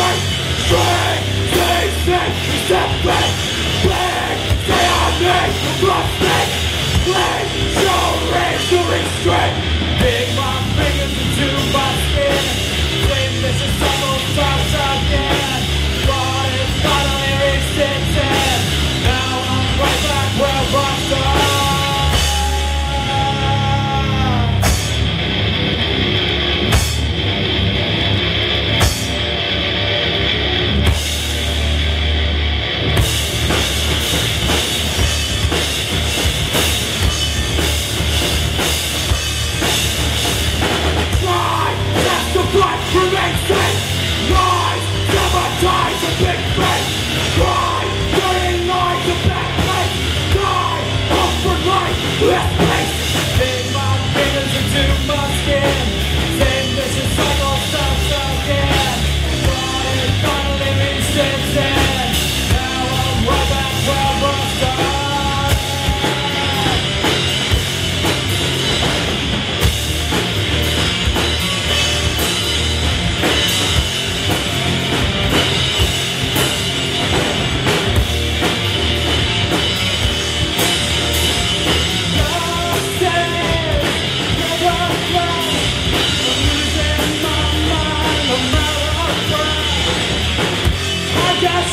One, three, three, six, seven, life,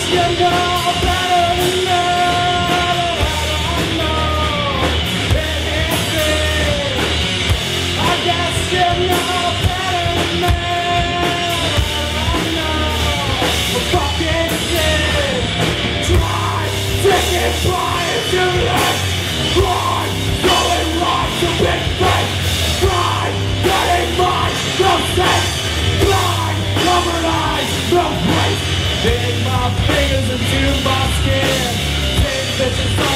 尖叫 Dig my